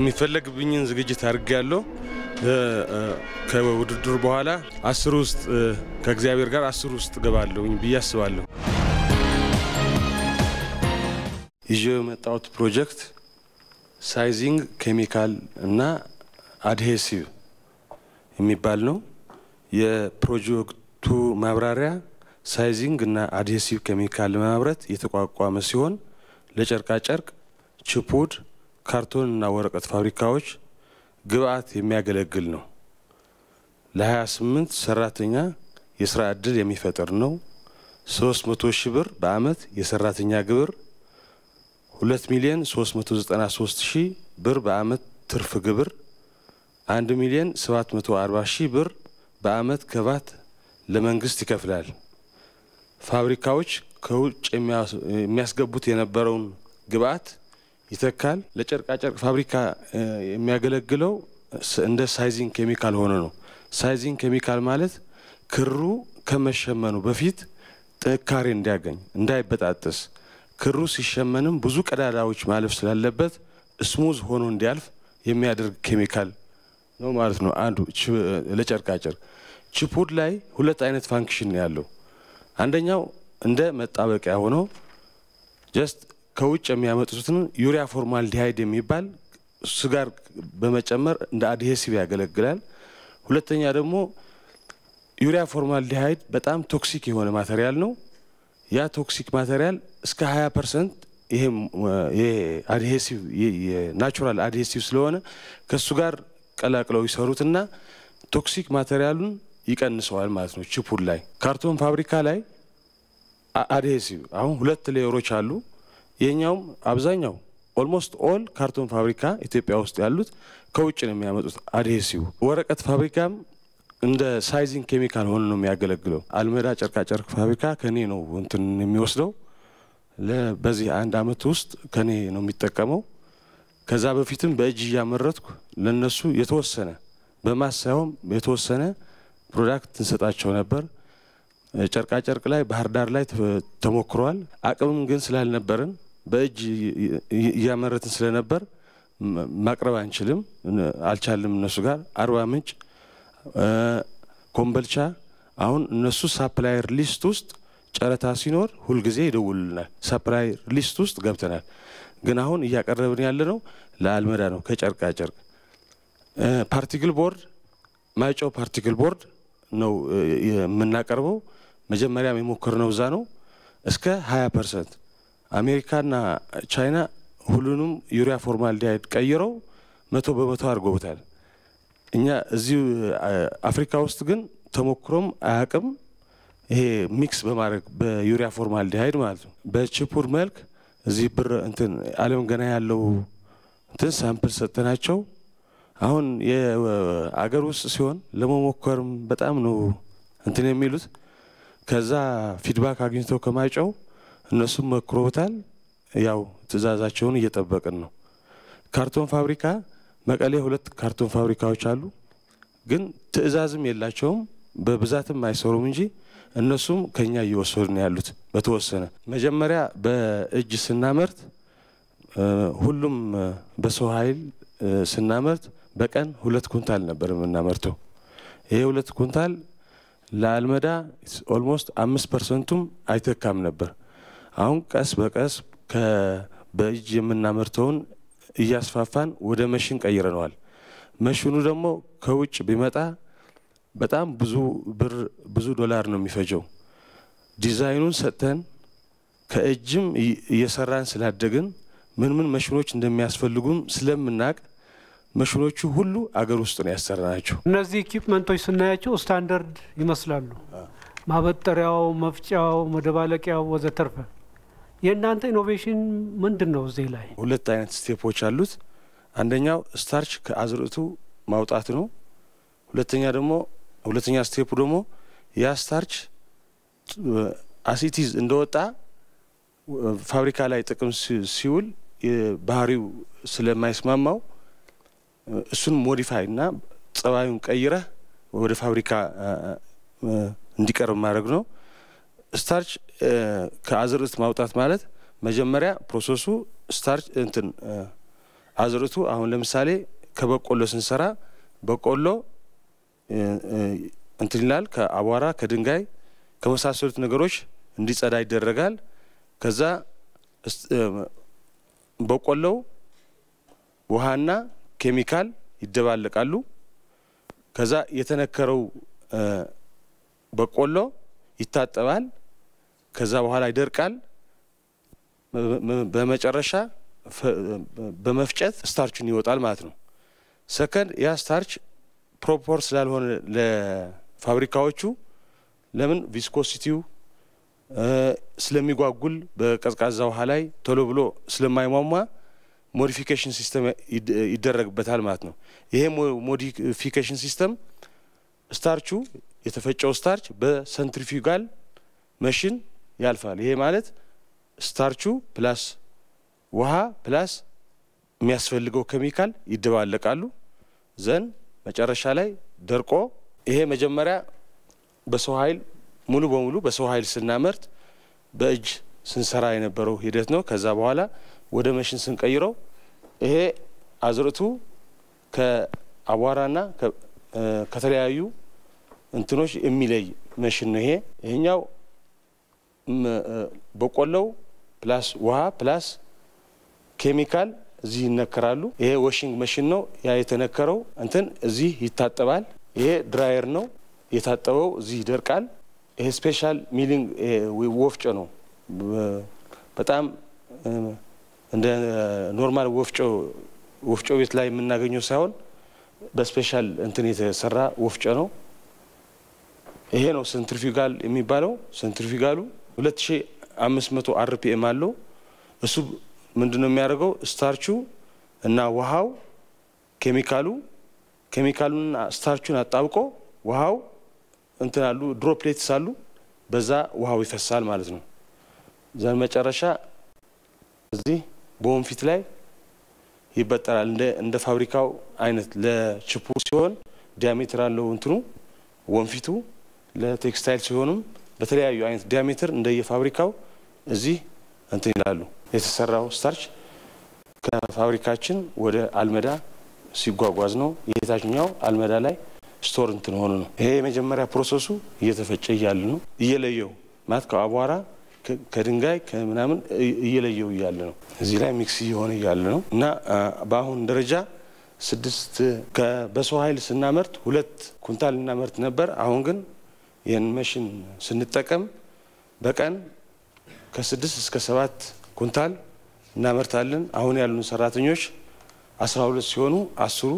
የሚፈለግብኝን ዝግጅት አድርጌያለሁ። ከውድድሩ በኋላ አስር ውስጥ ከእግዚአብሔር ጋር አስር ውስጥ እገባለሁኝ ብዬ አስባለሁ። ይዤው የመጣሁት ፕሮጀክት sizing ኬሚካል እና adhesive የሚባል ነው። የፕሮጀክቱ ማብራሪያ sizing እና adhesive ኬሚካል ለማምረት የተቋቋመ ሲሆን ለጨርቃጨርቅ፣ ችፑድ፣ ካርቶን እና ወረቀት ፋብሪካዎች ግብአት የሚያገለግል ነው። ለ28 ሰራተኛ የስራ ዕድል የሚፈጥር ነው። 300 ሺህ ብር በአመት የሰራተኛ ግብር 2 ሚሊዮን 393 ሺህ ብር በአመት ትርፍ ግብር 1 ሚሊዮን 740 ሺህ ብር በአመት ከባት ለመንግስት ይከፍላል። ፋብሪካዎች ከውጭ የሚያስገቡት የነበረውን ግብአት ይተካል። ለጨርቃጨርቅ ፋብሪካ የሚያገለግለው እንደ sizing ኬሚካል ሆነ ነው። sizing ኬሚካል ማለት ክሩ ከመሸመኑ በፊት ጥንካሬ እንዲያገኝ እንዳይበጣጠስ ክሩ ሲሸመንም ብዙ ቀዳዳዎች ማለፍ ስላለበት smooth ሆኖ እንዲያልፍ የሚያደርግ ኬሚካል ነው ማለት ነው። አንዱ ለጨርቃጨርቅ ችፑድ ላይ ሁለት አይነት function ያለው አንደኛው እንደ መጣበቂያ ሆኖ just ከውጭ የሚያመጡትን urea formaldehyde የሚባል እሱ ጋር በመጨመር እንደ adhesive ያገለግላል። ሁለተኛ ደግሞ urea formaldehyde በጣም toxic የሆነ material ነው። ያ toxic material እስከ 20 percent ይሄ adhesive የ natural adhesive ስለሆነ ከእሱ ጋር ቀላቅለው ይሰሩትና toxic material ኡን ይቀንሰዋል ማለት ነው። ችፑድ ላይ ካርቶን ፋብሪካ ላይ adhesive አሁን ሁለት layer ኦች አሉ። ይህኛውም አብዛኛው almost all ካርቶን ፋብሪካ ኢትዮጵያ ውስጥ ያሉት ከውጭ ነው የሚያመጡት adhesive። ወረቀት ፋብሪካም እንደ sizing ኬሚካል ሆኖ ነው የሚያገለግለው። አልመዳ ጨርቃጨርቅ ፋብሪካ ከኔ ነው እንትን የሚወስደው በዚህ አንድ አመት ውስጥ ከኔ ነው የሚጠቀመው። ከዛ በፊትም በእጅ እያመረትኩ ለነሱ የተወሰነ በ mass ሳይሆን የተወሰነ product እንሰጣቸው ነበር። ጨርቃጨርቅ ላይ ባህር ዳር ላይ ተሞክሯል። አቅምም ግን ስላልነበረን በእጅ እያመረትን ስለነበር ማቅረብ አንችልም አልቻልም። እነሱ ጋር አርባ ምንጭ፣ ኮምበልቻ አሁን እነሱ supplier list ውስጥ ጨረታ ሲኖር ሁልጊዜ ይደውሉልናል። supplier list ውስጥ ገብተናል። ግን አሁን እያቀረብን ያለ ነው ለአልመዳ ነው ከጨርቃ ጨርቅ particle board ማይጨው particle board ነው የምናቀርበው። መጀመሪያም የሞከርነው እዛ ነው እስከ 20 percent። አሜሪካና ቻይና ሁሉንም urea formaldehyde ቀይረው መቶ በመቶ አድርገውታል። እኛ እዚሁ አፍሪካ ውስጥ ግን ተሞክሮም አያቅም። ይሄ ሚክስ በማድረግ በዩሪያ ፎርማልዲሃይድ ማለት ነው በችፑድ መልክ እዚህ ብር እንትን አለም ገና ያለው እንትን ሳምፕል ሰጠናቸው። አሁን የአገር ውስጥ ሲሆን ለመሞከርም በጣም ነው እንትን የሚሉት። ከዛ ፊድባክ አግኝተው ከማይጨው እነሱም መክሮታል። ያው ትዕዛዛቸውን እየጠበቅን ነው። ካርቶን ፋብሪካ መቀሌ ሁለት ካርቶን ፋብሪካዎች አሉ፣ ግን ትዕዛዝም የላቸውም በብዛትም አይሰሩም እንጂ እነሱም ከኛ እየወሰዱ ነው ያሉት። በተወሰነ መጀመሪያ በእጅ ስናመርት ሁሉም በሰው ኃይል ስናመርት በቀን ሁለት ኩንታል ነበር የምናመርተው። ይሄ ሁለት ኩንታል ለአልመዳ almost አምስት percent ኡም አይተካም ነበር። አሁን ቀስ በቀስ በእጅ የምናመርተውን እያስፋፋን ወደ መሽን ቀይረነዋል። መሽኑ ደግሞ ከውጭ ቢመጣ በጣም ብዙ ብር ብዙ ዶላር ነው የሚፈጀው። ዲዛይኑን ሰጥተን ከእጅም እየሰራን ስላደግን ምን ምን መሽኖች እንደሚያስፈልጉም ስለምናቅ መሽኖቹ ሁሉ አገር ውስጥ ነው ያሰራናቸው። እነዚህ equipment ኦች ስናያቸው ስታንዳርድ ይመስላሉ። ማበጠሪያው፣ መፍጫው፣ መደባለቂያው ወዘተርፈ። የእናንተ innovation ምንድን ነው? እዚህ ላይ ሁለት አይነት step ኦች አሉት። አንደኛው starch ከአዝርዕቱ ማውጣት ነው። ሁለተኛ ደግሞ ሁለተኛ step ኡ ደግሞ ያ starch as it is እንደወጣ ፋብሪካ ላይ ጥቅም ሲውል ባህሪው ስለማይስማማው እሱን modify እና ጸባዩን ቀይረህ ወደ ፋብሪካ እንዲቀርብ ማድረግ ነው። starch ከአዝርዕት ማውጣት ማለት መጀመሪያ process ኡ starch እንትን አዝርቱ አሁን ለምሳሌ ከበቆሎ ስንሰራ በቆሎ እንትን ይላል ከአቧራ ከድንጋይ ከመሳሰሉት ነገሮች እንዲጸዳ ይደረጋል። ከዛ በቆሎው ውሃና ኬሚካል ይደባለቃሉ። ከዛ የተነከረው በቆሎ ይታጠባል። ከዛ በኋላ ይደርቃል። በመጨረሻ በመፍጨት starch ኡን ይወጣል ማለት ነው። ሰከንድ ያ starch proper ስላልሆነ ለፋብሪካዎቹ ለምን viscosity ው ስለሚጓጉል በቀዝቃዛ ውሃ ላይ ቶሎ ብሎ ስለማይሟሟ modification system ይደረግበታል ማለት ነው። ይሄ modification system starch ኡ የተፈጨው starch በ centrifugal machine ያልፋል። ይሄ ማለት starch ኡ plus ውሃ plus የሚያስፈልገው ኬሚካል ይደባለቃሉ። then መጨረሻ ላይ ደርቆ ይሄ መጀመሪያ በሰው ኃይል ሙሉ በሙሉ በሰው ኃይል ስናመርት በእጅ ስንሰራ የነበረው ሂደት ነው። ከዛ በኋላ ወደ መሽን ስንቀይረው ይሄ አዝርዕቱ ከአቧራና ከተለያዩ እንትኖች የሚለይ መሽን ነው። ይሄ ይሄኛው በቆሎው plus ውሃ plus ኬሚካል እዚህ ይነከራሉ። ይሄ washing machine ነው። ያ የተነከረው እንትን እዚህ ይታጠባል። ይሄ dryer ነው። የታጠበው እዚህ ይደርቃል። ይሄ special milling ወፍጮ ነው። በጣም እንደ normal ወፍጮ ወፍጮ ቤት ላይ የምናገኘው ሳይሆን በ special እንትን የተሰራ ወፍጮ ነው። ይሄ ነው centrifugal የሚባለው። centrifugal ኡ 2500 RPM አለው። እሱ ምንድን ነው የሚያደርገው? starch ኡ እና ውሃው ኬሚካሉ ኬሚካሉና starch ኡን አጣብቆ ውሃው እንትን አሉ droplets አሉ። በዛ ውሃው ይፈሳል ማለት ነው። then መጨረሻ እዚህ በወንፊት ላይ ይበጠራል። እንደ ፋብሪካው አይነት ለችፑ ሲሆን diameter አለው እንትኑ ወንፊቱ፣ ለቴክስታይል ሲሆንም በተለያዩ አይነት diameter እንደየፋብሪካው እዚህ እንትን ይላሉ። የተሰራው starch ከፋብሪካችን ወደ አልመዳ ሲጓጓዝ ነው። የታችኛው አልመዳ ላይ store እንትን ሆኑ ነው። ይሄ የመጀመሪያ process ኡ እየተፈጨ እያለ ነው እየለየው ማለት ከአቧራ ከድንጋይ ከምናምን እየለየው እያለ ነው። እዚህ ላይ mix እየሆነ እያለ ነው እና በአሁን ደረጃ ስድስት በሰው ኃይል ስናመርት ሁለት ኩንታል እናመርት ነበር። አሁን ግን ይህን መሽን ስንጠቀም በቀን ከስድስት እስከ ሰባት ኩንታል እናመርታለን። አሁን ያሉን ሰራተኞች አስራ ሁለት ሲሆኑ አስሩ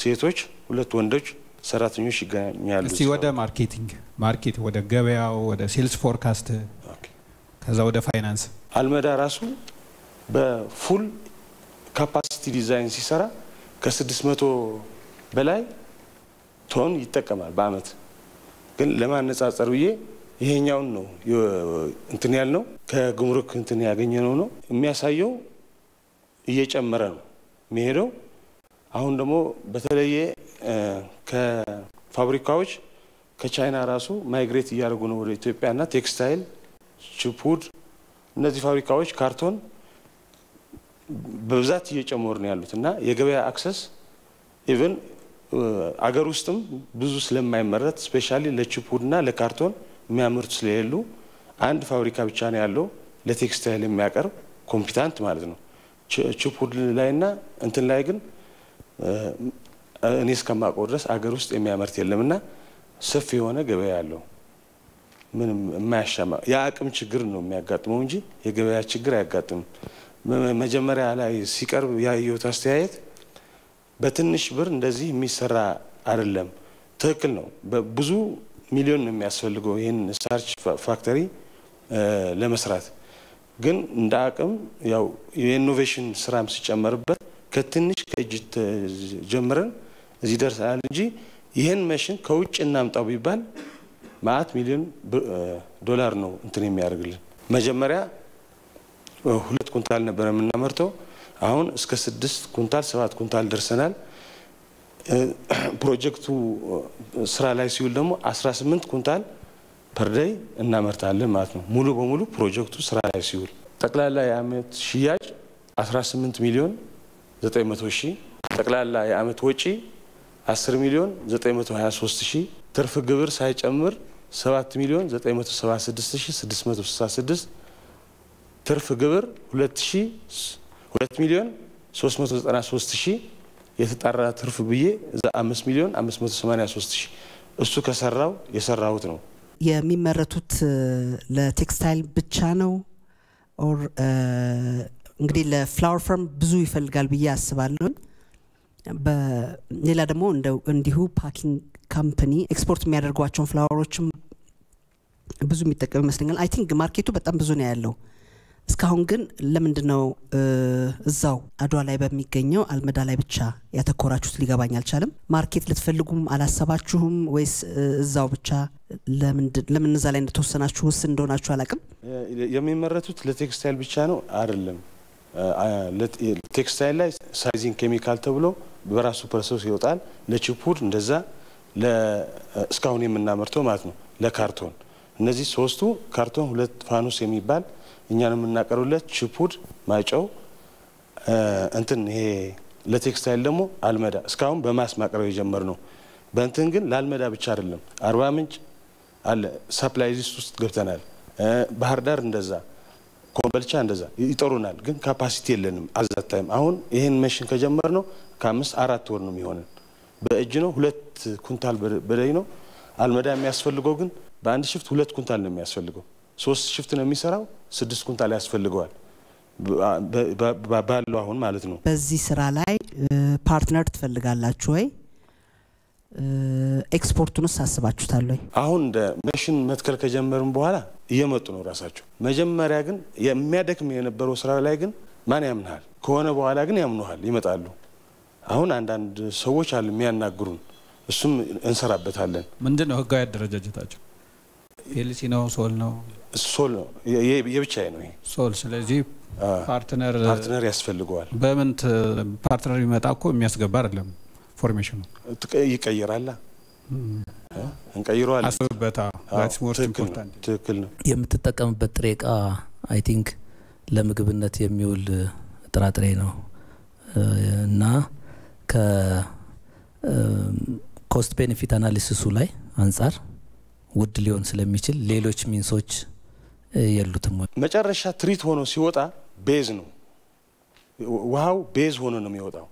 ሴቶች፣ ሁለት ወንዶች ሰራተኞች ይገኛሉ። እስቲ ወደ marketing market ወደ ገበያው ወደ sales forecast ከዛ ወደ ፋይናንስ አልመዳ ራሱ በ full capacity design ሲሰራ ከስድስት መቶ በላይ ቶን ይጠቀማል በአመት። ግን ለማነጻጸር ብዬ ይሄኛውን ነው እንትን ያልነው ከጉምሩክ እንትን ያገኘነው ነው የሚያሳየው እየጨመረ ነው የሚሄደው። አሁን ደግሞ በተለየ ከፋብሪካዎች ከቻይና ራሱ migrate እያደረጉ ነው ወደ ኢትዮጵያና textile፣ chipwood እነዚህ ፋብሪካዎች ካርቶን በብዛት እየጨመሩ ነው ያሉት እና የገበያ access even አገር ውስጥም ብዙ ስለማይመረት specially ለ chipwood ና ለካርቶን የሚያመርቱ ስለሌሉ አንድ ፋብሪካ ብቻ ነው ያለው ለቴክስታይል የሚያቀርብ competent ማለት ነው። ችፑድ ላይና እንትን ላይ ግን እኔ እስከማውቀው ድረስ አገር ውስጥ የሚያመርት የለም እና ሰፊ የሆነ ገበያ ያለው ምንም የማያሻማ የአቅም ችግር ነው የሚያጋጥመው እንጂ የገበያ ችግር አያጋጥምም። መጀመሪያ ላይ ሲቀርብ ያየሁት አስተያየት በትንሽ ብር እንደዚህ የሚሰራ አይደለም። ትክክል ነው። ብዙ ሚሊዮን ነው የሚያስፈልገው ይህን starch factory ለመስራት ግን እንደ አቅም ያው የ innovation ስራም ሲጨመርበት ከትንሽ ከእጅ ጀምረን እዚህ ደርሰናል እንጂ ይህን መሽን ከውጭ እናምጣው ቢባል ማአት ሚሊዮን ዶላር ነው እንትን የሚያደርግልን። መጀመሪያ ሁለት ኩንታል ነበረ የምናመርተው። አሁን እስከ ስድስት ኩንታል ሰባት ኩንታል ደርሰናል። ፕሮጀክቱ ስራ ላይ ሲውል ደግሞ 18 ኩንታል per day እናመርታለን ማለት ነው። ሙሉ በሙሉ ፕሮጀክቱ ስራ ላይ ሲውል ጠቅላላ የአመት ሽያጭ 18 ሚሊዮን 900 ሺህ ጠቅላላ የአመት ወጪ 10 ሚሊዮን 923 ሺህ ትርፍ ግብር ሳይጨምር 7 ሚሊዮን 976666 ትርፍ ግብር 2 ሚሊዮን 393 ሺህ የተጣራ ትርፍ ብዬ እዛ 5 ሚሊዮን 583 ሺህ እሱ ከሰራው የሰራሁት ነው። የሚመረቱት ለቴክስታይል ብቻ ነው or እንግዲህ ለ flower farm ብዙ ይፈልጋል ብዬ አስባለሁ። በሌላ ደግሞ እንዲሁ packing company export የሚያደርጓቸውን flower ኦችም ብዙ የሚጠቀም ይመስለኛል። I think market ኡ በጣም ብዙ ነው ያለው። እስካሁን ግን ለምንድን ነው እዛው አድዋ ላይ በሚገኘው አልመዳ ላይ ብቻ ያተኮራችሁት? ሊገባኝ አልቻለም። market ልትፈልጉም አላሰባችሁም ወይስ እዛው ብቻ ለምን እዛ ላይ እንደተወሰናችሁ ውስን እንደሆናችሁ አላቅም። የሚመረቱት ለቴክስታይል ብቻ ነው አይደለም። ቴክስታይል ላይ sizing chemical ተብሎ በራሱ process ይወጣል። ለቺፑድ እንደዛ እስካሁን የምናመርተው ማለት ነው። ለካርቶን እነዚህ ሶስቱ ካርቶን ሁለት ፋኖስ የሚባል እኛን የምናቀርብለት ቺፑድ ማጨው እንትን ይሄ ለቴክስታይል ደግሞ አልመዳ እስካሁን በ mass ማቅረብ የጀመርነው። በእንትን ግን ለአልመዳ ብቻ አይደለም። አርባ ምንጭ አለ supply list ውስጥ ገብተናል። ባህር ዳር እንደዛ፣ ኮምበልቻ እንደዛ ይጠሩናል። ግን capacity የለንም at that time። አሁን ይህን መሽን ከጀመርነው ከአምስት አራት ወር ነው የሚሆንን። በእጅ ነው ሁለት ኩንታል በላይ ነው። አልመዳ የሚያስፈልገው ግን በአንድ shift ሁለት ኩንታል ነው የሚያስፈልገው። ሶስት shift ነው የሚሰራው፣ ስድስት ኩንታል ያስፈልገዋል ባለው አሁን ማለት ነው። በዚህ ስራ ላይ partner ትፈልጋላችሁ ወይ? ኤክስፖርቱንስ አስባችሁታል ወይ? አሁን እንደ መሽን መትከል ከጀመርን በኋላ እየመጡ ነው ራሳቸው። መጀመሪያ ግን የሚያደክም የነበረው ስራ ላይ ግን ማን ያምንሃል? ከሆነ በኋላ ግን ያምኑሃል፣ ይመጣሉ። አሁን አንዳንድ ሰዎች አሉ የሚያናግሩን፣ እሱም እንሰራበታለን። ምንድን ነው ህጋዊ አደረጃጀታቸው? PLC ነው sole ነው sole ነው። የብቻዬ ነው ይሄ። sole። ስለዚህ partner partner ያስፈልገዋል። በምን partner ይመጣ እኮ የሚያስገባ አይደለም formation ኡ ይቀይራላ important ትክክል ነው። የምትጠቀምበት ጥሬ እቃ I think ለምግብነት የሚውል ጥራጥሬ ነው። እና ከ cost benefit analysis ኡ ላይ አንጻር ውድ ሊሆን ስለሚችል ሌሎች means ኦች የሉትም? መጨረሻ treat ሆኖ ሲወጣ base ነው ውሃው base ሆኖ ነው የሚወጣው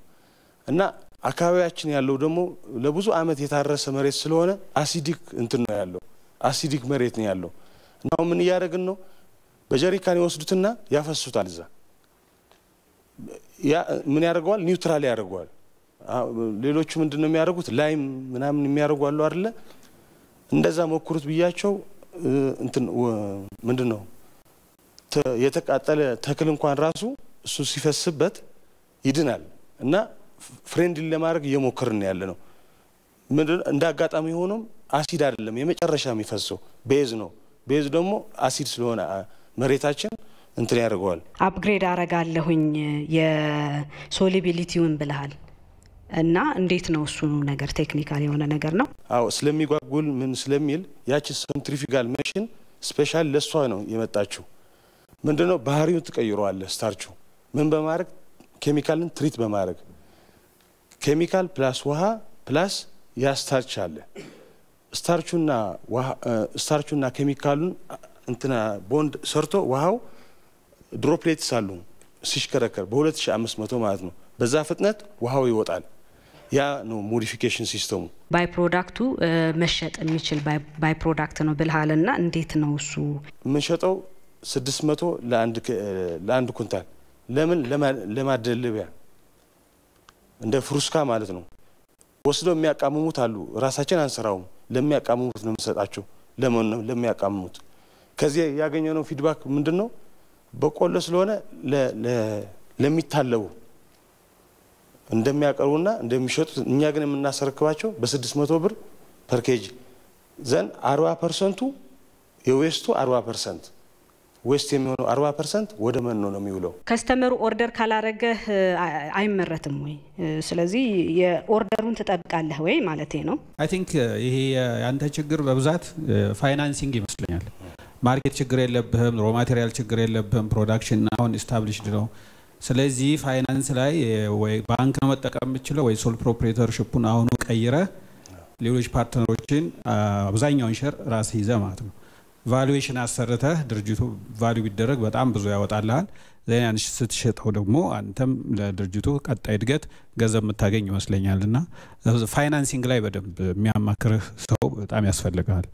እና አካባቢያችን ያለው ደግሞ ለብዙ ዓመት የታረሰ መሬት ስለሆነ acidic እንትን ነው ያለው acidic መሬት ነው ያለው እና ምን እያደረግን ነው? በጀሪካን ይወስዱትና ያፈሱታል። እዛ ምን ያደርገዋል? neutral ያደርገዋል። ሌሎቹ ምንድን ነው የሚያደርጉት? lime ምናምን የሚያደርጉ አሉ አይደለ? እንደዛ ሞክሩት ብያቸው እንትን ምንድን ነው የተቃጠለ ተክል እንኳን ራሱ እሱ ሲፈስበት ይድናል እና friendly ለማድረግ እየሞከርን ያለ ነው። እንደ አጋጣሚ ሆኖም አሲድ አይደለም የመጨረሻ የሚፈሰው base ነው። base ደግሞ አሲድ ስለሆነ መሬታችን እንትን ያደርገዋል። upgrade አረጋለሁኝ የ solubility ውን ብልሃል እና እንዴት ነው እሱ ነገር technical የሆነ ነገር ነው። አዎ ስለሚጓጉል ምን ስለሚል ያቺ centrifugal machine special ለእሷ ነው የመጣችው። ምንድነው ባህሪውን ትቀይረዋለህ። starch ኡ ምን በማድረግ chemical ን treat በማድረግ chemical plus ውሃ plus ያ starch አለ። starch ኡና chemical ኡን እንትና ቦንድ ሰርቶ ውሃው droplets አሉ ሲሽከረከር በ2500 ማለት ነው። በዛ ፍጥነት ውሃው ይወጣል። ያ ነው modification system ኡ። by product ኡ መሸጥ የሚችል by product ነው ብልሃልና እንዴት ነው እሱ የምንሸጠው? 600 ለአንድ ኩንታል። ለምን ለማደለቢያ እንደ ፍሩስካ ማለት ነው። ወስደው የሚያቃምሙት አሉ። ራሳችን አንሰራውም። ለሚያቃምሙት ነው የምንሰጣቸው። ለምን ነው ለሚያቃምሙት? ከዚህ ያገኘነው feedback ምንድን ነው? በቆሎ ስለሆነ ለሚታለቡ እንደሚያቀርቡና እንደሚሸጡት እኛ ግን የምናስረክባቸው በስድስት መቶ ብር per kg ዘንድ አርባ percent ኡ የ waste ኡ አርባ percent waste የሚሆነው አርባ percent ወደ መኖ ነው የሚውለው። customer ኡ order ካላረገህ አይመረትም ወይ? ስለዚህ የ order ኡን ትጠብቃለህ ወይ ማለቴ ነው። I think ይሄ ያንተ ችግር በብዛት financing ይመስለኛል። market ችግር የለብህም፣ raw material ችግር የለብህም፣ production አሁን established ነው። ስለዚህ ፋይናንስ ላይ ወይ ባንክ ነው መጠቀም የምችለው ወይ sole proprietorship ኡን አሁኑ ቀይረህ ሌሎች partner ኦችን አብዛኛውን share ራስህ ይዘህ ማለት ነው። valuation አሰርተህ ድርጅቱ value ቢደረግ በጣም ብዙ ያወጣልሃል። ዜናን ስትሸጠው ደግሞ አንተም ለድርጅቱ ቀጣይ እድገት ገንዘብ የምታገኝ ይመስለኛል። እና financing ላይ በደንብ የሚያማክርህ ሰው በጣም ያስፈልግሃል።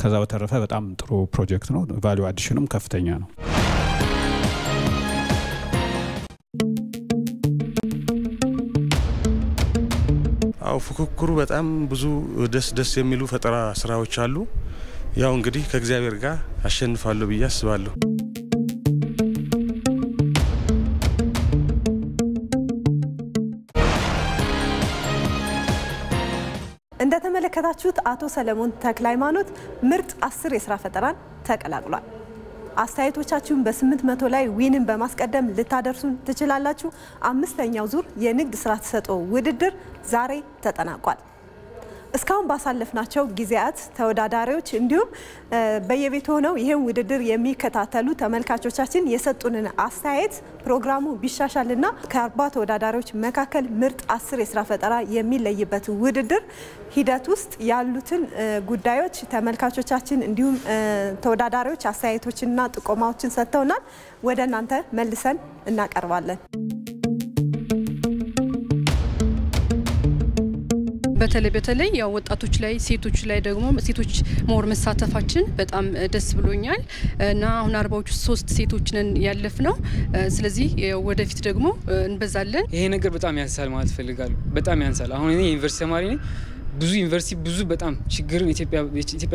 ከዛ በተረፈ በጣም ጥሩ ፕሮጀክት ነው። value addition ኡም ከፍተኛ ነው። ያው ፉክክሩ በጣም ብዙ ደስ ደስ የሚሉ ፈጠራ ስራዎች አሉ። ያው እንግዲህ ከእግዚአብሔር ጋር አሸንፋለሁ ብዬ አስባለሁ። እንደተመለከታችሁት አቶ ሰለሞን ተክለ ሃይማኖት ምርጥ አስር የስራ ፈጠራን ተቀላቅሏል። አስተያየቶቻችሁን በስምንት መቶ ላይ ዊንን በማስቀደም ልታደርሱን ትችላላችሁ። አምስተኛው ዙር የንግድ ስራ ተሰጥኦ ውድድር ዛሬ ተጠናቋል። እስካሁን ባሳለፍናቸው ጊዜያት ተወዳዳሪዎች እንዲሁም በየቤቱ ሆነው ይህን ውድድር የሚከታተሉ ተመልካቾቻችን የሰጡንን አስተያየት ፕሮግራሙ ቢሻሻልና ከአርባ ተወዳዳሪዎች መካከል ምርጥ አስር የስራ ፈጠራ የሚለይበት ውድድር ሂደት ውስጥ ያሉትን ጉዳዮች ተመልካቾቻችን እንዲሁም ተወዳዳሪዎች አስተያየቶችንና ጥቆማዎችን ሰጥተውናል። ወደ እናንተ መልሰን እናቀርባለን። በተለይ በተለይ ያው ወጣቶች ላይ ሴቶች ላይ ደግሞ ሴቶች መሆር መሳተፋችን በጣም ደስ ብሎኛል እና አሁን አርባዎቹ ሶስት ሴቶች ያለፍ ነው። ስለዚህ ወደፊት ደግሞ እንበዛለን። ይሄ ነገር በጣም ያንሳል ማለት እፈልጋለሁ። በጣም ያንሳል። አሁን እኔ ዩኒቨርሲቲ ተማሪ ነኝ። ብዙ ዩኒቨርሲቲ ብዙ በጣም ችግርን ኢትዮጵያ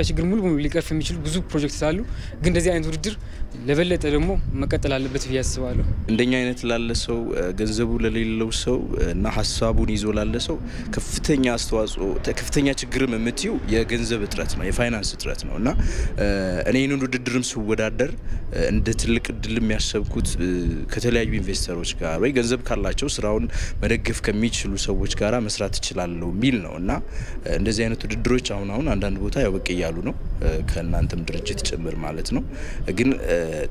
ችግር ሙሉ በሙሉ ሊቀርፍ የሚችሉ ብዙ ፕሮጀክት ስላሉ ግን እንደዚህ አይነት ውድድር ለበለጠ ደግሞ መቀጠል አለበት ብዬ አስባለሁ። እንደኛ አይነት ላለ ሰው ገንዘቡ ለሌለው ሰው እና ሀሳቡን ይዞ ላለ ሰው ከፍተኛ አስተዋጽኦ ከፍተኛ ችግርም የምትዩ የገንዘብ እጥረት ነው፣ የፋይናንስ እጥረት ነው እና እኔ ይህንን ውድድርም ስወዳደር እንደ ትልቅ እድል የሚያሰብኩት ከተለያዩ investor ኦች ጋር ወይ ገንዘብ ካላቸው ስራውን መደገፍ ከሚችሉ ሰዎች ጋር መስራት እችላለሁ የሚል ነው እና እንደዚህ አይነት ውድድሮች አሁን አሁን አንዳንድ ቦታ ያው ብቅ እያሉ ነው፣ ከእናንተም ድርጅት ጭምር ማለት ነው። ግን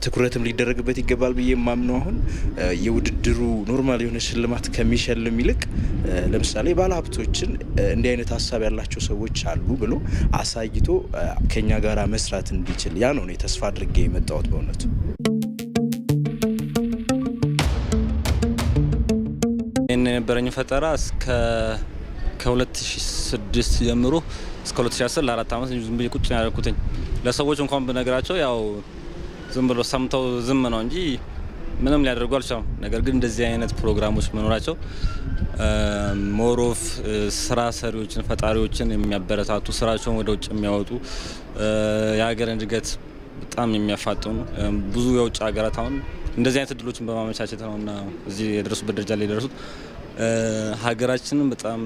ትኩረትም ሊደረግበት ይገባል ብዬ የማምነው አሁን የውድድሩ normal የሆነ ሽልማት ከሚሸልም ይልቅ ለምሳሌ ባለሀብቶችን እንዲህ አይነት ሀሳብ ያላቸው ሰዎች አሉ ብሎ አሳይቶ ከኛ ጋር መስራት እንዲችል ያ ነው እኔ ተስፋ አድርጌ የመጣሁት በእውነቱ። የነበረኝ ፈጠራ እስከ ከ2006 ጀምሮ እስከ 2010 ለአራት ዓመት ዝም ብዬ ቁጭ ያደረኩትኝ ለሰዎች እንኳን ብነግራቸው ያው ዝም ብሎ ሰምተው ዝም ነው እንጂ ምንም ሊያደርጉ አልቻሉም። ነገር ግን እንደዚህ አይነት ፕሮግራሞች መኖራቸው ሞሮፍ ስራ ሰሪዎችን፣ ፈጣሪዎችን የሚያበረታቱ ስራቸውን ወደ ውጭ የሚያወጡ የሀገርን እድገት በጣም የሚያፋጥኑ ብዙ የውጭ ሀገራት አሁን እንደዚህ አይነት እድሎችን በማመቻቸት ነው እና እዚህ የደረሱበት ደረጃ ላይ የደረሱት ሀገራችንን በጣም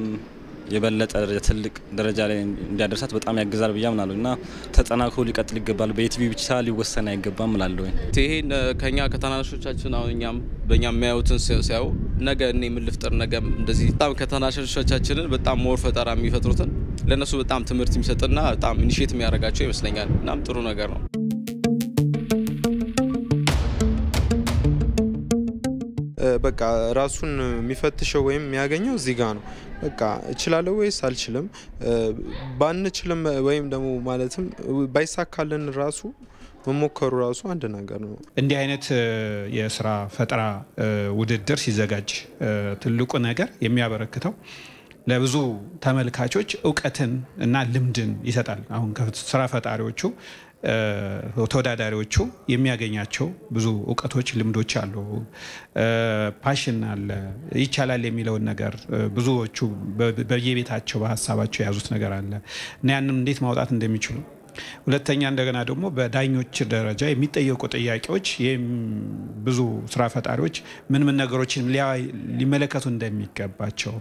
የበለጠ ትልቅ ደረጃ ላይ እንዲያደርሳት በጣም ያግዛል ብዬ አምናለሁ እና ተጠናክሮ ሊቀጥል ይገባል። በኢቲቪ ብቻ ሊወሰን አይገባም እላለሁ። ይሄን ከኛ ከታናናሾቻችን አሁን እኛም በእኛ የሚያዩትን ሲያዩ ነገ እኔ ምን ልፍጠር ነገ እንደዚህ በጣም ከታናናሾቻችንን በጣም more ፈጠራ የሚፈጥሩትን ለእነሱ በጣም ትምህርት የሚሰጥና በጣም initiate የሚያደርጋቸው ይመስለኛል። እናም ጥሩ ነገር ነው። በቃ ራሱን የሚፈትሸው ወይም የሚያገኘው እዚህ ጋር ነው። በቃ እችላለሁ ወይስ አልችልም፣ ባንችልም ወይም ደግሞ ማለትም ባይሳካልን ራሱ መሞከሩ ራሱ አንድ ነገር ነው። እንዲህ አይነት የስራ ፈጠራ ውድድር ሲዘጋጅ ትልቁ ነገር የሚያበረክተው ለብዙ ተመልካቾች እውቀትን እና ልምድን ይሰጣል። አሁን ከስራ ፈጣሪዎቹ ተወዳዳሪዎቹ የሚያገኛቸው ብዙ እውቀቶች፣ ልምዶች አሉ። ፓሽን አለ። ይቻላል የሚለውን ነገር ብዙዎቹ በየቤታቸው በሀሳባቸው የያዙት ነገር አለ እና ያንም እንዴት ማውጣት እንደሚችሉ ሁለተኛ እንደገና ደግሞ በዳኞች ደረጃ የሚጠየቁ ጥያቄዎች ብዙ ስራ ፈጣሪዎች ምን ምን ነገሮችን ሊመለከቱ እንደሚገባቸው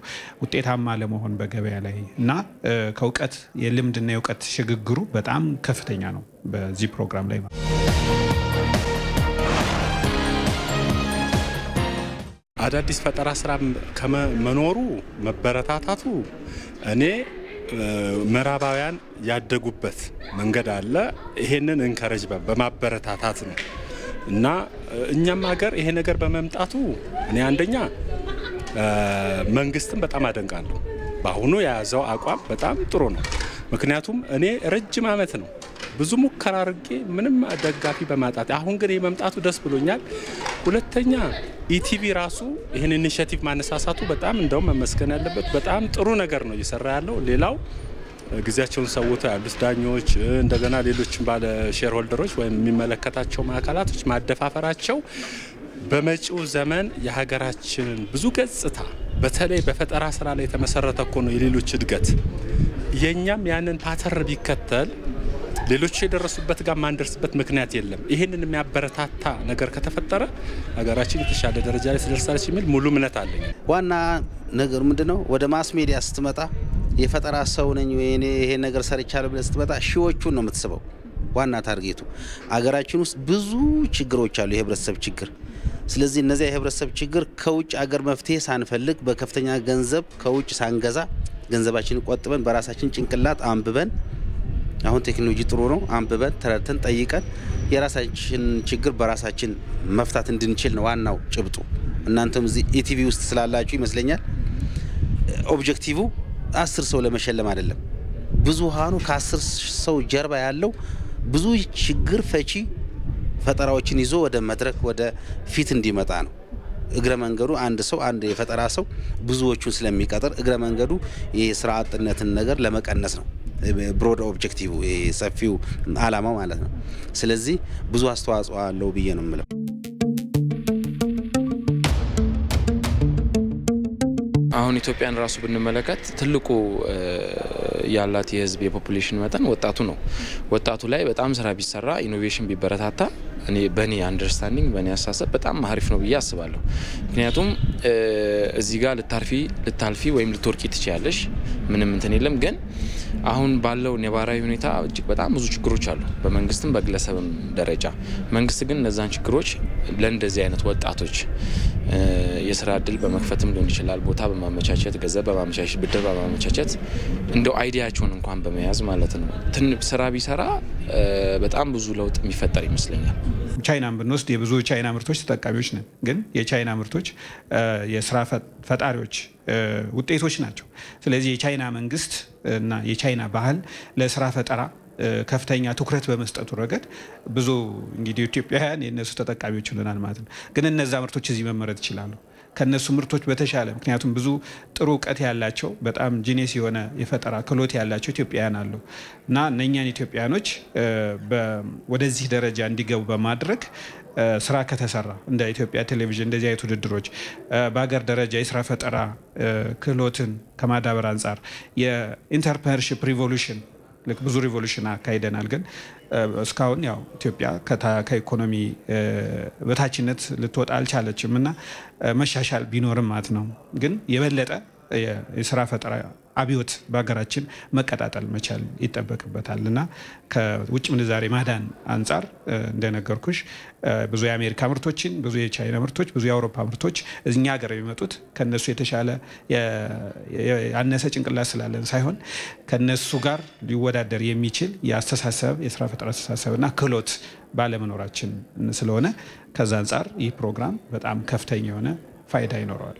ውጤታማ ለመሆን በገበያ ላይ እና ከእውቀት የልምድና የእውቀት ሽግግሩ በጣም ከፍተኛ ነው በዚህ ፕሮግራም ላይ አዳዲስ ፈጠራ ስራ ከመኖሩ መበረታታቱ እኔ ምዕራባውያን ያደጉበት መንገድ አለ። ይሄንን እንከረጅ በማበረታታት ነው እና እኛም ሀገር ይሄ ነገር በመምጣቱ እኔ አንደኛ መንግስትን በጣም አደንቃለሁ። በአሁኑ የያዘው አቋም በጣም ጥሩ ነው። ምክንያቱም እኔ ረጅም ዓመት ነው ብዙ ሙከራ አድርጌ ምንም ደጋፊ በማጣት አሁን ግን የመምጣቱ ደስ ብሎኛል። ሁለተኛ ኢቲቪ ራሱ ይህን initiative ማነሳሳቱ በጣም እንደውም መመስገን ያለበት በጣም ጥሩ ነገር ነው እየሰራ ያለው። ሌላው ጊዜያቸውን ሰውተው ያሉት ዳኞች፣ እንደገና ሌሎችም ባለ shareholder ኦች ወይም የሚመለከታቸው አካላቶች ማደፋፈራቸው በመጪው ዘመን የሀገራችንን ብዙ ገጽታ በተለይ በፈጠራ ስራ ላይ የተመሰረተ እኮ ነው የሌሎች እድገት። የእኛም ያንን pattern ቢከተል ሌሎች የደረሱበት ጋር ማንደርስበት ምክንያት የለም። ይህንን የሚያበረታታ ነገር ከተፈጠረ ሀገራችን የተሻለ ደረጃ ላይ ትደርሳለች የሚል ሙሉ እምነት አለኝ። ዋና ነገሩ ምንድን ነው? ወደ mass media ስትመጣ የፈጠራ ሰው ነኝ ወይ እኔ ይሄን ነገር ሰርቻለሁ ብለህ ስትመጣ ሺዎቹን ነው የምትስበው። ዋና target ኡ አገራችን ውስጥ ብዙ ችግሮች አሉ፣ የህብረተሰብ ችግር። ስለዚህ እነዚያ የህብረተሰብ ችግር ከውጭ አገር መፍትሄ ሳንፈልግ በከፍተኛ ገንዘብ ከውጭ ሳንገዛ ገንዘባችንን ቆጥበን በራሳችን ጭንቅላት አንብበን አሁን ቴክኖሎጂ ጥሩ ነው። አንብበን ተረድተን ጠይቀን የራሳችን ችግር በራሳችን መፍታት እንድንችል ነው ዋናው ጭብጡ። እናንተም እዚህ ኢቲቪ ውስጥ ስላላችሁ ይመስለኛል objective አስር ሰው ለመሸለም አይደለም። ብዙሃኑ ከአስር ሰው ጀርባ ያለው ብዙ ችግር ፈቺ ፈጠራዎችን ይዞ ወደ መድረክ ወደ ፊት እንዲመጣ ነው። እግረ መንገዱ አንድ ሰው አንድ የፈጠራ ሰው ብዙዎቹን ስለሚቀጥር እግረ መንገዱ የስራ አጥነትን ነገር ለመቀነስ ነው። broad objective ሰፊው አላማው ማለት ነው። ስለዚህ ብዙ አስተዋጽኦ አለው ብዬ ነው የምለው። አሁን ኢትዮጵያን ራሱ ብንመለከት ትልቁ ያላት የህዝብ የ population መጠን ወጣቱ ነው። ወጣቱ ላይ በጣም ስራ ቢሰራ innovation ቢበረታታ እኔ በእኔ understanding በእኔ አስተሳሰብ በጣም አሪፍ ነው ብዬ አስባለሁ። ምክንያቱም እዚህ ጋር ልታርፊ ልታልፊ ወይም ልትወርቂ ትችያለሽ፣ ምንም እንትን የለም። ግን አሁን ባለው ነባራዊ ሁኔታ እጅግ በጣም ብዙ ችግሮች አሉ፣ በመንግስትም በግለሰብም ደረጃ። መንግስት ግን እነዛን ችግሮች ለእንደዚህ አይነት ወጣቶች የስራ እድል በመክፈትም ሊሆን ይችላል፣ ቦታ በማመቻቸት ገንዘብ በማመቻቸት ብድር በማመቻቸት እንደው idea ኣቸውን እንኳን በመያዝ ማለት ነው ስራ ቢሰራ በጣም ብዙ ለውጥ የሚፈጠር ይመስለኛል። ቻይናን ብንወስድ የብዙ ቻይና ምርቶች ተጠቃሚዎች ነን። ግን የቻይና ምርቶች የስራ ፈጣሪዎች ውጤቶች ናቸው። ስለዚህ የቻይና መንግስት እና የቻይና ባህል ለስራ ፈጠራ ከፍተኛ ትኩረት በመስጠቱ ረገድ ብዙ እንግዲህ ኢትዮጵያውያን የእነሱ ተጠቃሚዎች ይሆናል ማለት ነው። ግን እነዛ ምርቶች እዚህ መመረት ይችላሉ ከነሱ ምርቶች በተሻለ ምክንያቱም ብዙ ጥሩ እውቀት ያላቸው በጣም ጂኔስ የሆነ የፈጠራ ክህሎት ያላቸው ኢትዮጵያውያን አሉ እና እነኛን ኢትዮጵያውያኖች ወደዚህ ደረጃ እንዲገቡ በማድረግ ስራ ከተሰራ እንደ ኢትዮጵያ ቴሌቪዥን እንደዚህ አይነት ውድድሮች በሀገር ደረጃ የስራ ፈጠራ ክህሎትን ከማዳበር አንጻር የ entrepreneurship revolution ብዙ revolution አካሂደናል። ግን እስካሁን ያው ኢትዮጵያ ከኢኮኖሚ በታችነት ልትወጣ አልቻለችም እና መሻሻል ቢኖርም ማለት ነው። ግን የበለጠ የስራ ፈጠራ አብዮት በሀገራችን መቀጣጠል መቻል ይጠበቅበታል እና ከውጭ ምንዛሬ ማዳን አንጻር እንደነገርኩሽ ብዙ የአሜሪካ ምርቶችን፣ ብዙ የቻይና ምርቶች፣ ብዙ የአውሮፓ ምርቶች እኛ ሀገር የሚመጡት ከነሱ የተሻለ ያነሰ ጭንቅላት ስላለን ሳይሆን ከነሱ ጋር ሊወዳደር የሚችል የአስተሳሰብ የስራ ፈጠራ አስተሳሰብና ክህሎት ባለመኖራችን ስለሆነ ከዛ አንጻር ይህ ፕሮግራም በጣም ከፍተኛ የሆነ ፋይዳ ይኖረዋል።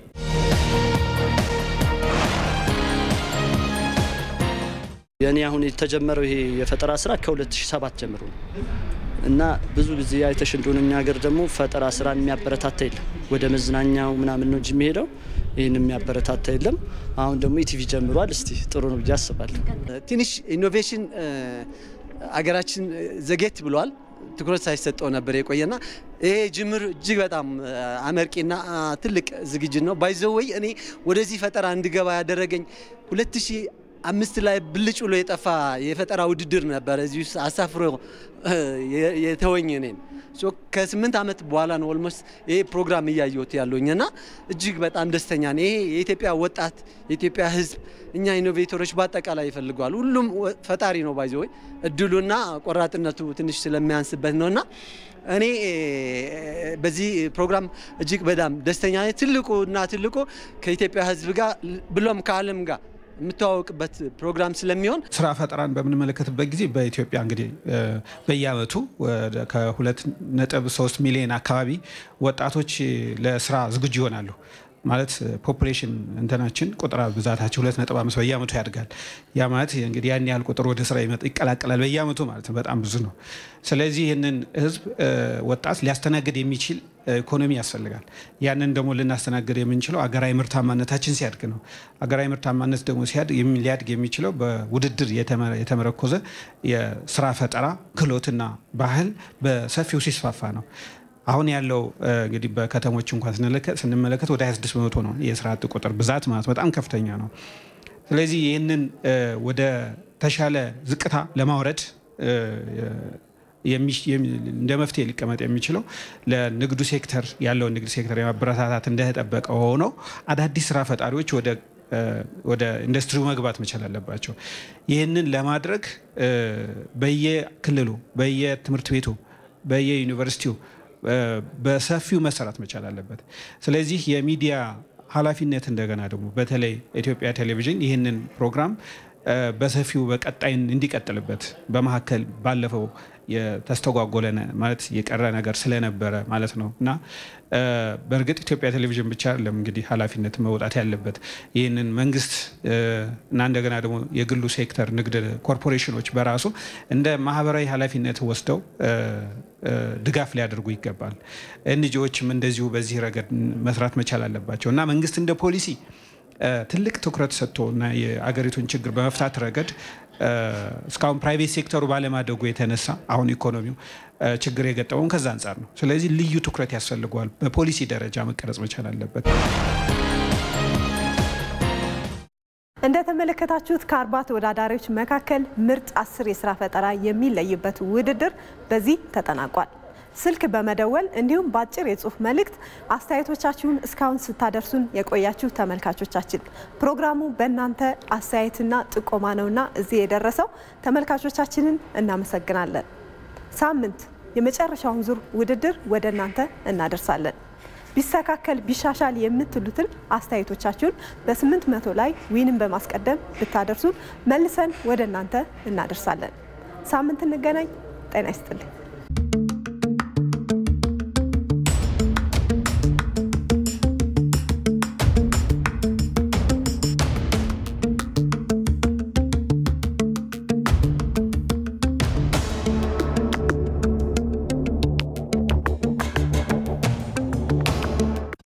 የእኔ አሁን የተጀመረው ይሄ የፈጠራ ስራ ከ2007 ጀምሮ ነው እና ብዙ ጊዜ አይተሽ እንደሆነ እኛ ሀገር ደግሞ ፈጠራ ስራን የሚያበረታታ የለም። ወደ መዝናኛው ምናምን ነው እንጂ የሚሄደው ይህን የሚያበረታታ የለም። አሁን ደግሞ ኢቲቪ ጀምሯል። እስቲ ጥሩ ነው ብዬ አስባለሁ። ትንሽ innovation አገራችን ዘግየት ብሏል። ትኩረት ሳይሰጠው ነበር የቆየና ይሄ ጅምር እጅግ በጣም አመርቂና ትልቅ ዝግጅት ነው። by the way እኔ ወደዚህ ፈጠራ እንድገባ ያደረገኝ አምስት ላይ ብልጭ ብሎ የጠፋ የፈጠራ ውድድር ነበረ እዚህ ውስጥ አሳፍሮ የተወኝ እኔን ከስምንት ዓመት በኋላ ነው almost ይሄ ፕሮግራም እያየሁት ያለኝ እና እጅግ በጣም ደስተኛ ነው። ይሄ የኢትዮጵያ ወጣት የኢትዮጵያ ሕዝብ እኛ innovator ኦች በአጠቃላይ ይፈልገዋል። ሁሉም ፈጣሪ ነው by the way እድሉና ቆራጥነቱ ትንሽ ስለሚያንስበት ነው እና እኔ በዚህ ፕሮግራም እጅግ በጣም ደስተኛ ነኝ። ትልቁ እና ትልቁ ከኢትዮጵያ ሕዝብ ጋር ብሎም ከዓለም ጋር የምተዋወቅበት ፕሮግራም ስለሚሆን ስራ ፈጠራን በምንመለከትበት ጊዜ በኢትዮጵያ እንግዲህ በየአመቱ ከሁለት ነጥብ ሶስት ሚሊዮን አካባቢ ወጣቶች ለስራ ዝግጁ ይሆናሉ። ማለት population እንትናችን ቁጥር ብዛታችን ሁለት ነጥብ አምስት በየአመቱ ያድጋል። ያ ማለት እንግዲህ ያን ያህል ቁጥር ወደ ስራ ይቀላቀላል በየአመቱ ማለት ነው። በጣም ብዙ ነው። ስለዚህ ይህንን ህዝብ ወጣት ሊያስተናግድ የሚችል ኢኮኖሚ ያስፈልጋል። ያንን ደግሞ ልናስተናግድ የምንችለው አገራዊ ምርታማነታችን ሲያድግ ነው። አገራዊ ምርታማነት ደግሞ ሲያድግ ሊያድግ የሚችለው በውድድር የተመረኮዘ የስራ ፈጠራ ክህሎትና ባህል በሰፊው ሲስፋፋ ነው። አሁን ያለው እንግዲህ በከተሞች እንኳን ስንመለከት ወደ 26 በመቶ ነው የስራ አጥ ቁጥር ብዛት ማለት በጣም ከፍተኛ ነው። ስለዚህ ይህንን ወደ ተሻለ ዝቅታ ለማውረድ እንደ መፍትሄ ሊቀመጥ የሚችለው ለንግዱ ሴክተር ያለውን ንግድ ሴክተር የማበረታታት እንደተጠበቀ ሆኖ አዳዲስ ስራ ፈጣሪዎች ወደ ኢንዱስትሪው መግባት መቻል አለባቸው። ይህንን ለማድረግ በየክልሉ በየትምህርት ቤቱ በየዩኒቨርሲቲው በሰፊው መሰራት መቻል አለበት። ስለዚህ የሚዲያ ኃላፊነት እንደገና ደግሞ በተለይ ኢትዮጵያ ቴሌቪዥን ይህንን ፕሮግራም በሰፊው በቀጣይ እንዲቀጥልበት በመካከል ባለፈው የተስተጓጎለ ማለት የቀረ ነገር ስለነበረ ማለት ነው። እና በእርግጥ ኢትዮጵያ ቴሌቪዥን ብቻ አይደለም እንግዲህ ኃላፊነት መውጣት ያለበት። ይህንን መንግስት እና እንደገና ደግሞ የግሉ ሴክተር ንግድ ኮርፖሬሽኖች በራሱ እንደ ማህበራዊ ኃላፊነት ወስደው ድጋፍ ሊያደርጉ ይገባል። ኤንጂኦዎችም እንደዚሁ በዚህ ረገድ መስራት መቻል አለባቸው። እና መንግስት እንደ ፖሊሲ ትልቅ ትኩረት ሰጥቶ እና የአገሪቱን ችግር በመፍታት ረገድ እስካሁን private sector ኡ ባለማደጉ የተነሳ አሁን ኢኮኖሚው ችግር የገጠመውን ከዛ አንጻር ነው። ስለዚህ ልዩ ትኩረት ያስፈልገዋል። በፖሊሲ ደረጃ መቀረጽ መቻል አለበት። እንደተመለከታችሁት ከአርባ ተወዳዳሪዎች መካከል ምርጥ አስር የስራ ፈጠራ የሚለይበት ውድድር በዚህ ተጠናቋል። ስልክ በመደወል እንዲሁም በአጭር የጽሁፍ መልእክት አስተያየቶቻችሁን እስካሁን ስታደርሱን የቆያችሁ ተመልካቾቻችን ፕሮግራሙ በእናንተ አስተያየትና ጥቆማ ነውና እዚህ የደረሰው ተመልካቾቻችንን እናመሰግናለን። ሳምንት የመጨረሻውን ዙር ውድድር ወደ እናንተ እናደርሳለን። ቢስተካከል ቢሻሻል የምትሉትን አስተያየቶቻችሁን በስምንት መቶ ላይ ዊንን በማስቀደም ብታደርሱን መልሰን ወደ እናንተ እናደርሳለን። ሳምንት እንገናኝ። ጤና ይስጥልኝ።